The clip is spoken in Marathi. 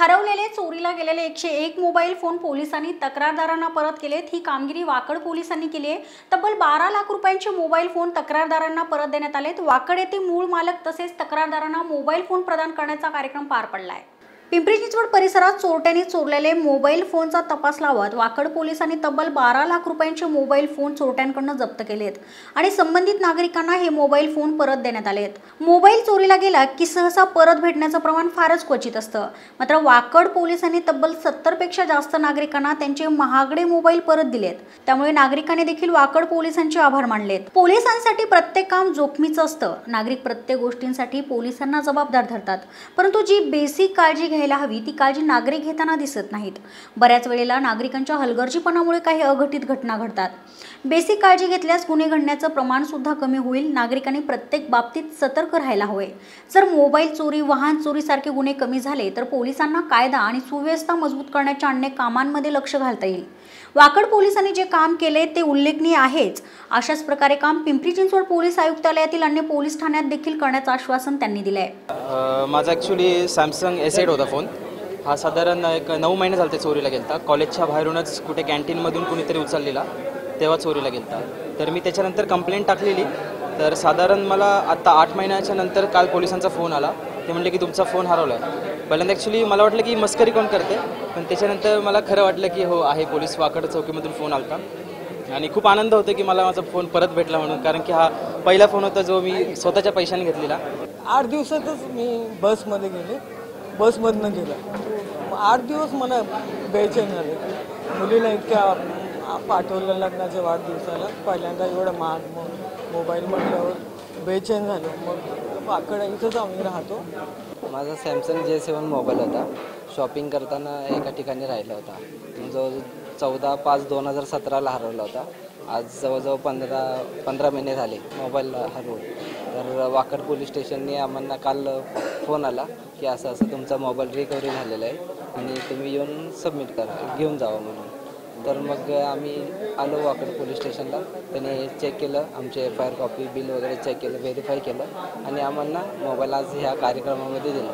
हरवलेले चोरीला गेलेले एकशे एक मोबाईल फोन पोलिसांनी तक्रारदारांना परत केलेत. ही कामगिरी वाकड पोलिसांनी केली आहे. तब्बल बारा लाख रुपयांचे मोबाईल फोन तक्रारदारांना परत देण्यात आलेत. वाकड येथे मूळ मालक तसेच तक्रारदारांना मोबाईल फोन प्रदान करण्याचा कार्यक्रम पार पडला आहे पिंपरी चिंचवड परिसरात चोरट्यांनी चोरलेले मोबाईल फोनचा तपास लावत वाकड पोलिसांनी तब्बल बारा लाख रुपयांचे मोबाईल फोन चोरट्यांकडून जप्त केलेत आणि संबंधित नागरिकांना हे मोबाईल फोन परत देण्यात आलेत. मोबाईल चोरीला गेला की सहसा परत भेटण्याचं प्रमाण फारच क्वचित असतं. मात्र वाकड पोलिसांनी तब्बल सत्तरपेक्षा जास्त नागरिकांना त्यांचे महागडे मोबाईल परत दिलेत. त्यामुळे नागरिकांनी देखील वाकड पोलिसांचे आभार मानलेत. पोलिसांसाठी प्रत्येक काम जोखमीचं असतं. नागरिक प्रत्येक गोष्टींसाठी पोलिसांना जबाबदार धरतात. परंतु जी बेसिक काळजी घ्यायला हवी ती काळजी नागरिक घेताना दिसत नाहीत. बऱ्याच वेळेला नागरिकांच्या हलगर्जीपणामुळे काही अघटित घटना घडतात. बेसिक काळजी घेतल्यास गुन्हे घडण्याचं प्रमाण सुद्धा कमी होईल नागरिकांनी प्रत्येक बाबतीत सतर्क राहायला हवे. जर मोबाईल चोरी वाहन चोरीसारखे गुन्हे कमी झाले तर पोलिसांना कायदा आणि सुव्यवस्था मजबूत करण्याच्या अन्य कामांमध्ये लक्ष घालता येईल. वाकड पोलिसांनी जे काम केले ते उल्लेखनीय आहेच. अशाच प्रकारे काम पिंपरी चिंचवड पोलीस आयुक्तालयातील अन्य पोलीस ठाण्यात देखील करण्याचं आश्वासन त्यांनी दिलं आहे माझा ॲक्च्युली सॅमसंग एस होता फोन. हा साधारण एक नऊ महिने झाले चोरीला गेलता. कॉलेजच्या बाहेरूनच कुठे कॅन्टीनमधून कुणीतरी उचललेला तेव्हा चोरीला गेलता. तर मी त्याच्यानंतर कंप्लेंट टाकलेली. तर साधारण मला आत्ता आठ महिन्याच्या नंतर काल पोलिसांचा फोन आला. ते म्हणले की तुमचा फोन हरवला आहे पहिल्यांदा ॲक्च्युली मला वाटलं की मस्करी कोण करते? पण त्याच्यानंतर मला खरं वाटलं की हो आहे पोलीस वाकड चौकीमधून फोन आलता. आणि खूप आनंद होतो की मला माझा फोन परत भेटला म्हणून. कारण की हा पहिला फोन होता जो मी स्वतःच्या पैशाने घेतलेला. आठ दिवसातच मी बसमध्ये गेले. बसमधनं गेलं आठ दिवस मला बेचैन झाले. मुलीला इतक्या पाठवलं लग्नाच्या वाढदिवसाला. पहिल्यांदा एवढं महाग मग मोबाईल म्हटल्यावर बेचैन झालं. मग वाकड इथंच आम्ही राहतो. माझा सॅमसंग जे सेवन मोबाईल होता. शॉपिंग करताना एका ठिकाणी राहिला होता. जवळ चौदा पाच दोन हजार सतराला हरवला होता. आज जवळजवळ पंधरा पंधरा महिने झाले मोबाईल हरवून. तर वाकड पोलीस स्टेशनने आम्हाला काल फोन आला की असं असं तुमचा मोबाईल रिकव्हरी झालेला आहे आणि तुम्ही येऊन सबमिट करा घेऊन जावा म्हणून. तर मग आम्ही आलो वाकड पोलीस स्टेशनला. त्याने चेक केलं आमचे F I R copy bill वगैरे चेक केलं व्हेरीफाय केलं आणि आम्हाला मोबाईल आज ह्या कार्यक्रमामध्ये दिला.